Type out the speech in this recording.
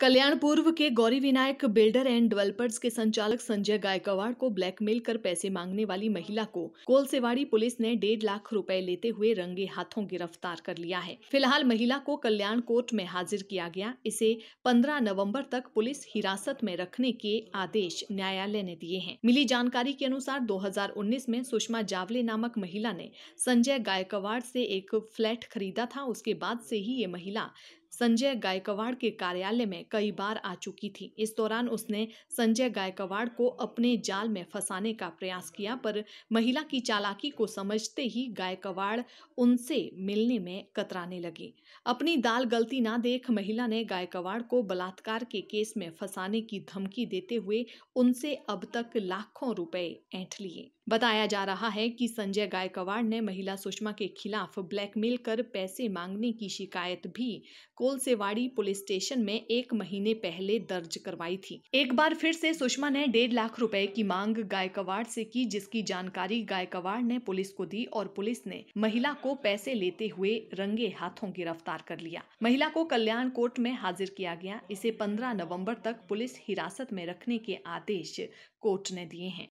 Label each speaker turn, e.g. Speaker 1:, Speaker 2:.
Speaker 1: कल्याण पूर्व के Gauri Vinayak builder and developers के संचालक संजय गायकवाड़ को ब्लैकमेल कर पैसे मांगने वाली महिला को कोलसेवाड़ी पुलिस ने डेढ़ लाख रुपए लेते हुए रंगे हाथों गिरफ़्तार कर लिया है। फ़िलहाल महिला को कल्याण कोर्ट में हाजिर किया गया। इसे 15 नवंबर तक पुलिस हिरासत में रखने के आदेश न्यायालय ने दिए हैं। मिली जानकारी के अनुसार 2019 में सुषमा जावले नामक महिला ने संजय गायकवाड़ से एक फ्लैट खरीदा था। उसके बाद से ही ये महिला संजय गायकवाड़ के कार्यालय में कई बार आ चुकी थी। इस दौरान उसने संजय गायकवाड़ को अपने जाल में फंसाने का प्रयास किया, पर महिला की चालाकी को समझते ही गायकवाड़ उनसे मिलने में कतराने लगी। अपनी दाल गलती ना देख महिला ने गायकवाड़ को बलात्कार के केस में फंसाने की धमकी देते हुए उनसे अब तक लाखों रुपए ऐंठ लिए। बताया जा रहा है कि संजय गायकवाड़ ने महिला सुषमा के खिलाफ ब्लैकमेल कर पैसे मांगने की शिकायत भी कोलसेवाड़ी पुलिस स्टेशन में एक महीने पहले दर्ज करवाई थी। एक बार फिर से सुषमा ने डेढ़ लाख रुपए की मांग गायकवाड़ से की, जिसकी जानकारी गायकवाड़ ने पुलिस को दी और पुलिस ने महिला को पैसे लेते हुए रंगे हाथों गिरफ़्तार कर लिया। महिला को कल्याण कोर्ट में हाजिर किया गया। इसे पंद्रह नवंबर तक पुलिस हिरासत में रखने के आदेश कोर्ट ने दिए हैं।